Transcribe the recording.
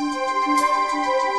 Música